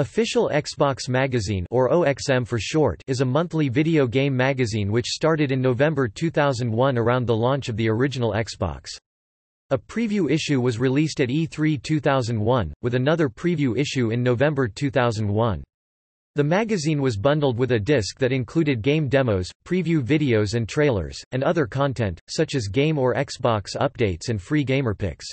Official Xbox Magazine or OXM for short is a monthly video game magazine which started in November 2001 around the launch of the original Xbox. A preview issue was released at E3 2001, with another preview issue in November 2001. The magazine was bundled with a disc that included game demos, preview videos and trailers, and other content, such as game or Xbox updates and free gamerpics.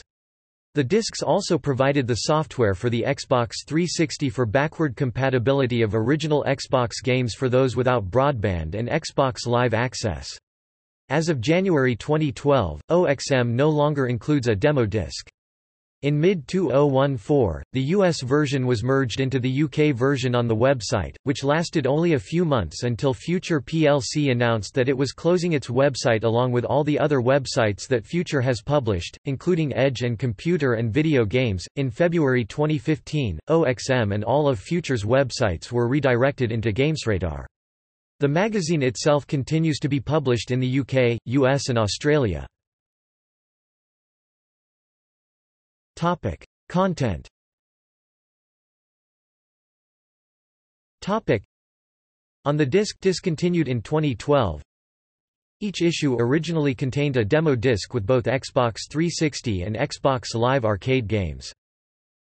The discs also provided the software for the Xbox 360 for backward compatibility of original Xbox games for those without broadband and Xbox Live Access. As of January 2012, OXM no longer includes a demo disc. In mid-2014, the US version was merged into the UK version on the website, which lasted only a few months until Future plc announced that it was closing its website along with all the other websites that Future has published, including Edge and Computer and Video Games. In February 2015, OXM and all of Future's websites were redirected into GamesRadar. The magazine itself continues to be published in the UK, US and Australia. Topic: Content. Topic: On the disc discontinued in 2012. Each issue originally contained a demo disc with both Xbox 360 and Xbox Live Arcade games.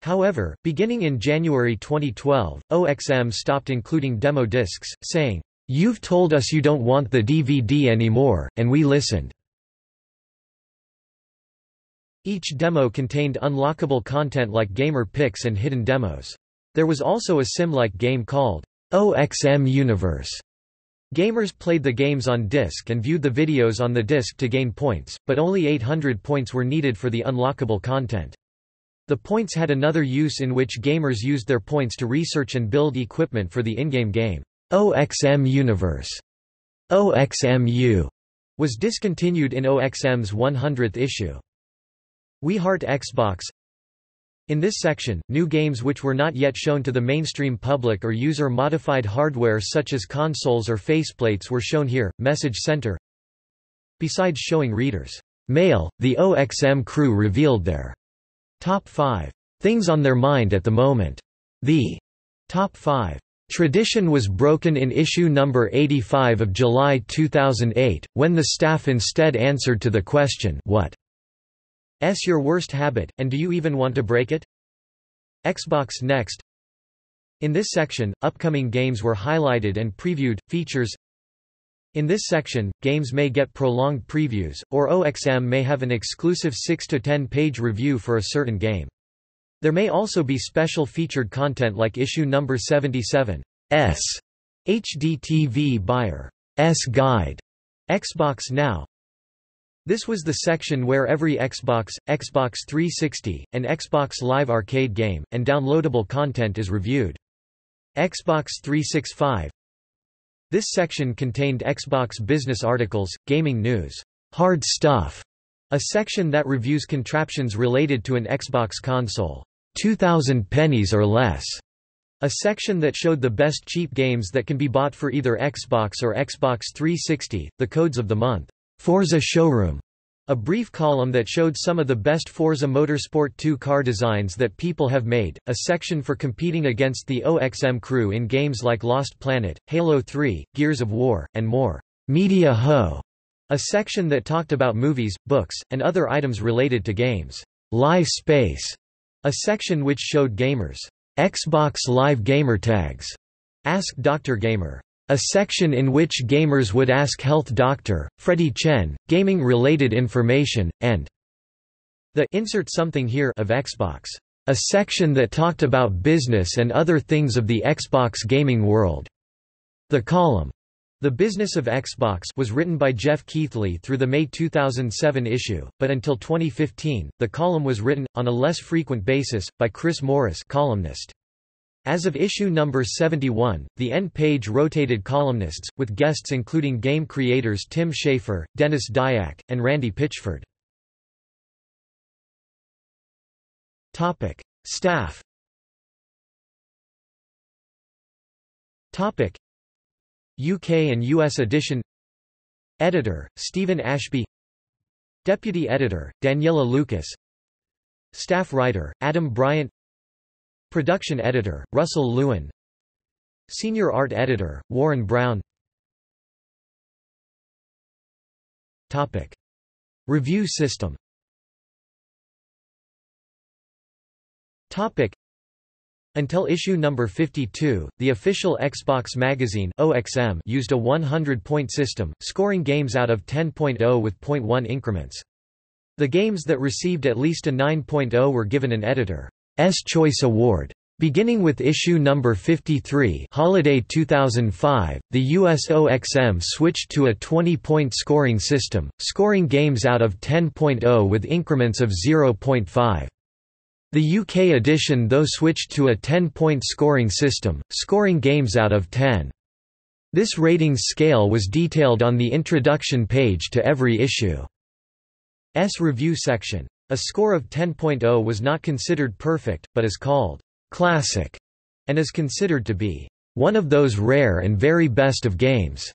However, beginning in January 2012, OXM stopped including demo discs, saying, "You've told us you don't want the DVD anymore, and we listened." Each demo contained unlockable content like gamerpics and hidden demos. There was also a sim-like game called OXM Universe. Gamers played the games on disc and viewed the videos on the disc to gain points, but only 800 points were needed for the unlockable content. The points had another use in which gamers used their points to research and build equipment for the in-game game. OXM Universe OXMU was discontinued in OXM's 100th issue. We Heart Xbox In this section, new games which were not yet shown to the mainstream public or user-modified hardware such as consoles or faceplates were shown here. Message Center Besides showing readers mail, the OXM crew revealed their top 5 things on their mind at the moment. The top 5 Tradition was broken in issue number 85 of July 2008, when the staff instead answered to the question what S your worst habit, and do you even want to break it? Xbox Next In this section, upcoming games were highlighted and previewed, features In this section, games may get prolonged previews, or OXM may have an exclusive 6-10 page review for a certain game. There may also be special featured content like issue number 77, S. HDTV Buyer. S Guide. Xbox Now, this was the section where every Xbox, Xbox 360, and Xbox Live Arcade game, and downloadable content is reviewed. Xbox 365 This section contained Xbox business articles, gaming news, hard stuff, a section that reviews contraptions related to an Xbox console, 2,000 pennies or less, a section that showed the best cheap games that can be bought for either Xbox or Xbox 360, the codes of the month. Forza Showroom, a brief column that showed some of the best Forza Motorsport 2 car designs that people have made, a section for competing against the OXM crew in games like Lost Planet, Halo 3, Gears of War, and more. Media Ho, a section that talked about movies, books, and other items related to games. Live Space, a section which showed gamers' Xbox Live gamer tags. Ask Dr. Gamer. A section in which gamers would ask health doctor, Freddie Chen, gaming-related information, and the insert something here of Xbox. A section that talked about business and other things of the Xbox gaming world. The column, The Business of Xbox was written by Geoff Keighley through the May 2007 issue, but until 2015, the column was written, on a less frequent basis, by Chris Morris columnist. As of issue number 71, the end page rotated columnists, with guests including game creators Tim Schafer, Denis Dyack, and Randy Pitchford. Staff Topic. UK and US edition Editor, Stephen Ashby Deputy Editor, Daniela Lucas Staff Writer, Adam Bryant Production editor, Russell Lewin Senior art editor, Warren Brown Topic. Review system Topic. Until issue number 52, the official Xbox magazine OXM used a 100-point system, scoring games out of 10.0 with .1 increments. The games that received at least a 9.0 were given an Editor's Choice Award. Beginning with issue number 53 holiday 2005, the USOXM switched to a 20-point scoring system, scoring games out of 10.0 with increments of 0.5. The UK edition though switched to a 10-point scoring system, scoring games out of 10. This ratings scale was detailed on the introduction page to every issue. S review section. A score of 10.0 was not considered perfect, but is called classic, and is considered to be one of those rare and very best of games.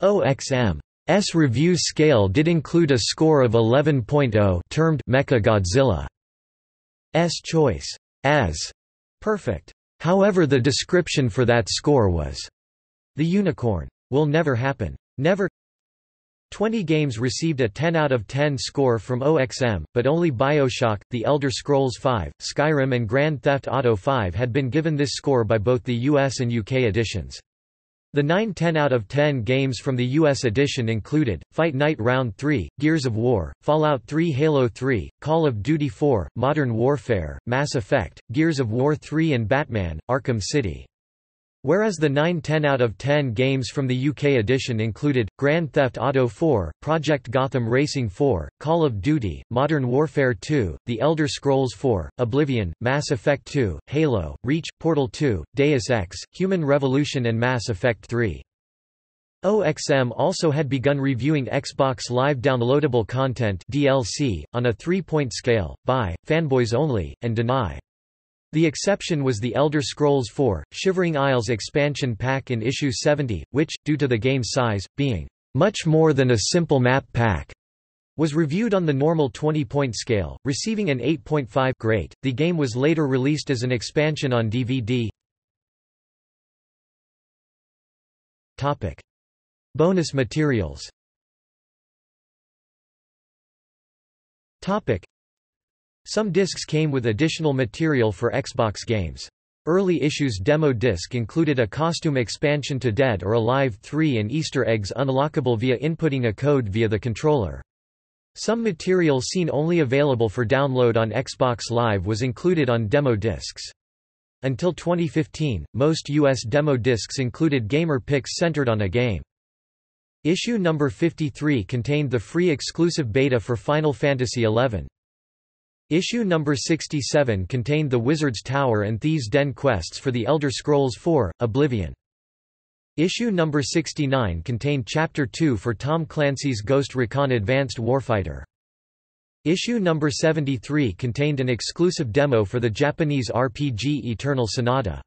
OXM's review scale did include a score of 11.0 termed Mecha Godzilla. S choice as perfect. However the description for that score was, the unicorn will never happen. Never 20 games received a 10 out of 10 score from OXM, but only Bioshock, The Elder Scrolls V, Skyrim and Grand Theft Auto V had been given this score by both the US and UK editions. The nine 10 out of 10 games from the US edition included, Fight Night Round 3, Gears of War, Fallout 3 Halo 3, Call of Duty 4, Modern Warfare, Mass Effect, Gears of War 3 and Batman, Arkham City. Whereas the 9 10 out of 10 games from the UK edition included, Grand Theft Auto 4, Project Gotham Racing 4, Call of Duty, Modern Warfare 2, The Elder Scrolls 4, Oblivion, Mass Effect 2, Halo, Reach, Portal 2, Deus Ex, Human Revolution and Mass Effect 3. OXM also had begun reviewing Xbox Live downloadable content DLC, on a three-point scale, buy, fanboys only, and deny. The exception was the Elder Scrolls IV, Shivering Isles expansion pack in issue 70, which, due to the game's size, being much more than a simple map pack, was reviewed on the normal 20-point scale, receiving an 8.5 great. The game was later released as an expansion on DVD. Topic: Bonus materials. Topic: some discs came with additional material for Xbox games. Early issues demo disc included a costume expansion to Dead or Alive 3 and Easter eggs unlockable via inputting a code via the controller. Some material seen only available for download on Xbox Live was included on demo discs. Until 2015, most U.S. demo discs included gamerpics centered on a game. Issue number 53 contained the free exclusive beta for Final Fantasy XI. Issue number 67 contained the Wizard's Tower and Thieves' Den quests for The Elder Scrolls IV, Oblivion. Issue number 69 contained Chapter 2 for Tom Clancy's Ghost Recon Advanced Warfighter. Issue number 73 contained an exclusive demo for the Japanese RPG Eternal Sonata.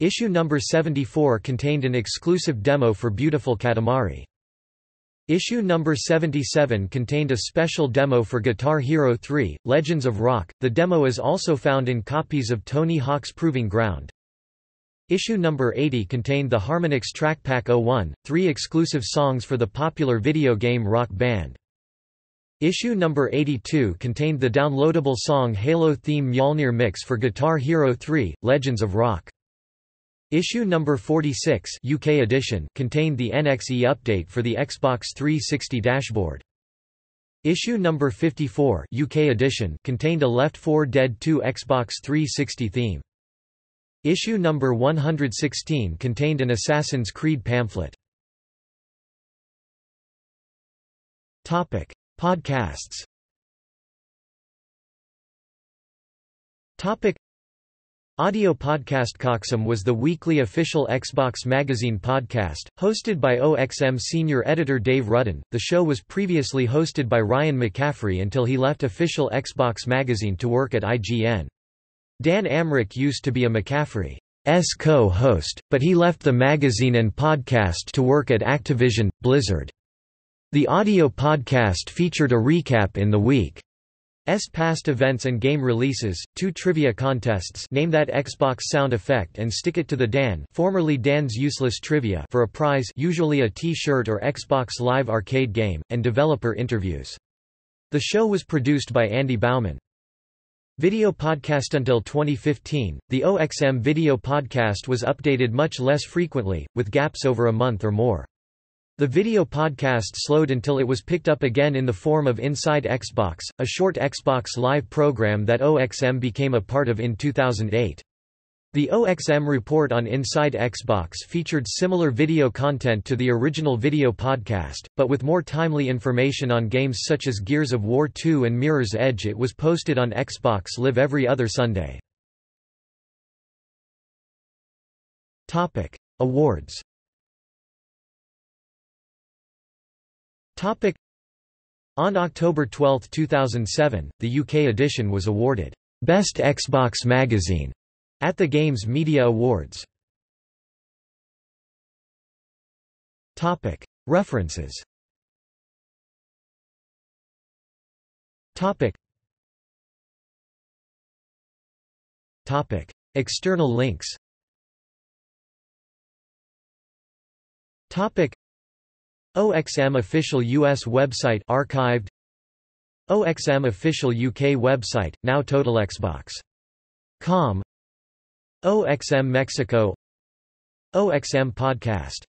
Issue number 74 contained an exclusive demo for Beautiful Katamari. Issue number 77 contained a special demo for Guitar Hero 3, Legends of Rock. The demo is also found in copies of Tony Hawk's Proving Ground. Issue number 80 contained the Harmonix Track Pack 01, three exclusive songs for the popular video game Rock Band. Issue number 82 contained the downloadable song Halo theme Mjolnir mix for Guitar Hero 3, Legends of Rock. Issue number 46 UK edition contained the NXE update for the Xbox 360 dashboard. Issue number 54 UK edition contained a Left 4 Dead 2 Xbox 360 theme. Issue number 116 contained an Assassin's Creed pamphlet. Topic: Podcasts. Topic: Audio podcast Coxum was the weekly official Xbox Magazine podcast, hosted by OXM senior editor Dave Rudden. The show was previously hosted by Ryan McCaffrey until he left official Xbox Magazine to work at IGN. Dan Amrich used to be a McCaffrey's co-host, but he left the magazine and podcast to work at Activision, Blizzard. The audio podcast featured a recap in the week. S past events and game releases, two trivia contests name that Xbox sound effect and stick it to the Dan formerly Dan's Useless Trivia for a prize usually a T-shirt or Xbox Live arcade game, and developer interviews. The show was produced by Andy Bauman. Video podcast Until 2015, the OXM video podcast was updated much less frequently, with gaps over a month or more. The video podcast slowed until it was picked up again in the form of Inside Xbox, a short Xbox Live program that OXM became a part of in 2008. The OXM report on Inside Xbox featured similar video content to the original video podcast, but with more timely information on games such as Gears of War 2 and Mirror's Edge it was posted on Xbox Live every other Sunday. Awards Topic. On October 12, 2007, the UK edition was awarded Best Xbox Magazine at the Games Media Awards. Topic. References Topic. Topic. External links Topic. OXM official US website archived. OXM official UK website, now TotalXbox.com OXM Mexico. OXM podcast